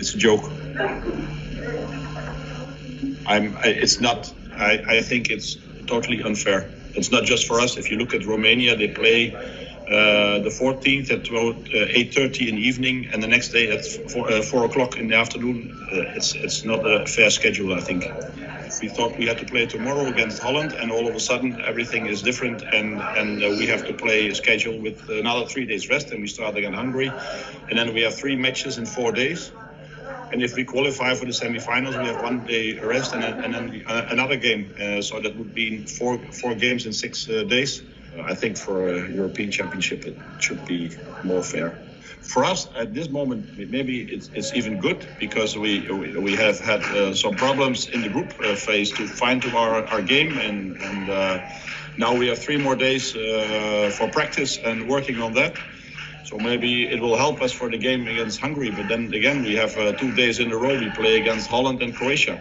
it's a joke. I'm. I, it's not. I, I think it's totally unfair. It's not just for us. If you look at Romania, they play uh, the 14th at about uh, 8:30 in the evening, and the next day at four, uh, 4 o'clock in the afternoon. Uh, it's it's not a fair schedule. I think. We thought we had to play tomorrow against Holland, and all of a sudden everything is different, and and uh, we have to play a schedule with another three days rest, and we start again Hungary, and then we have three matches in four days. And if we qualify for the semi-finals, we have one day rest and, and then uh, another game. Uh, so that would be four four games in six uh, days. I think for a European Championship, it should be more fair. For us at this moment, maybe it's, it's even good because we we, we have had uh, some problems in the group uh, phase to find our, our game, and, and uh, now we have three more days for practice and working on that. So maybe it will help us for the game against Hungary. But then again, we have uh, two days in a row we play against Holland and Croatia.